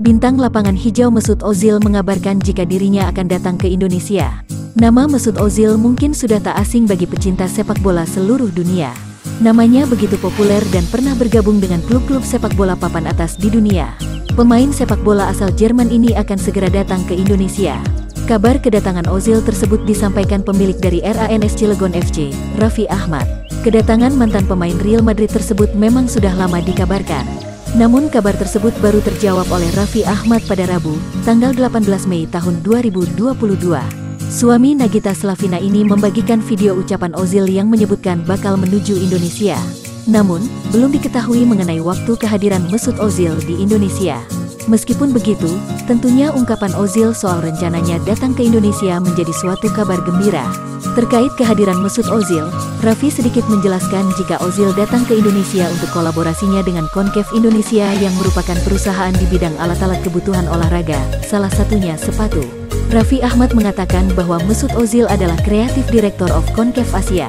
Bintang lapangan hijau Mesut Ozil mengabarkan jika dirinya akan datang ke Indonesia. Nama Mesut Ozil mungkin sudah tak asing bagi pecinta sepak bola seluruh dunia. Namanya begitu populer dan pernah bergabung dengan klub-klub sepak bola papan atas di dunia. Pemain sepak bola asal Jerman ini akan segera datang ke Indonesia. Kabar kedatangan Ozil tersebut disampaikan pemilik dari RANS Cilegon FC, Raffi Ahmad. Kedatangan mantan pemain Real Madrid tersebut memang sudah lama dikabarkan. Namun kabar tersebut baru terjawab oleh Raffi Ahmad pada Rabu, tanggal 18 Mei tahun 2022. Suami Nagita Slavina ini membagikan video ucapan Ozil yang menyebutkan bakal menuju Indonesia. Namun, belum diketahui mengenai waktu kehadiran Mesut Ozil di Indonesia. Meskipun begitu, tentunya ungkapan Ozil soal rencananya datang ke Indonesia menjadi suatu kabar gembira. Terkait kehadiran Mesut Ozil, Raffi sedikit menjelaskan jika Ozil datang ke Indonesia untuk kolaborasinya dengan Concave Indonesia yang merupakan perusahaan di bidang alat-alat kebutuhan olahraga, salah satunya sepatu. Raffi Ahmad mengatakan bahwa Mesut Ozil adalah kreatif direktor of Concave Asia.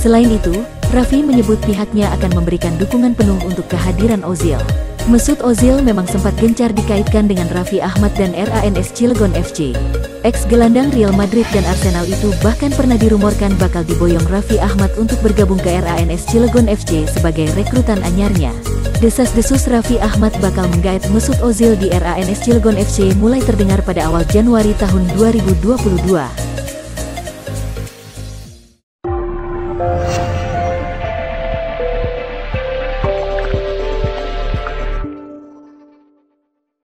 Selain itu, Raffi menyebut pihaknya akan memberikan dukungan penuh untuk kehadiran Ozil. Mesut Ozil memang sempat gencar dikaitkan dengan Raffi Ahmad dan RANS Cilegon FC. Ex-gelandang Real Madrid dan Arsenal itu bahkan pernah dirumorkan bakal diboyong Raffi Ahmad untuk bergabung ke RANS Cilegon FC sebagai rekrutan anyarnya. Desas-desus Raffi Ahmad bakal menggait Mesut Ozil di RANS Cilegon FC mulai terdengar pada awal Januari tahun 2022.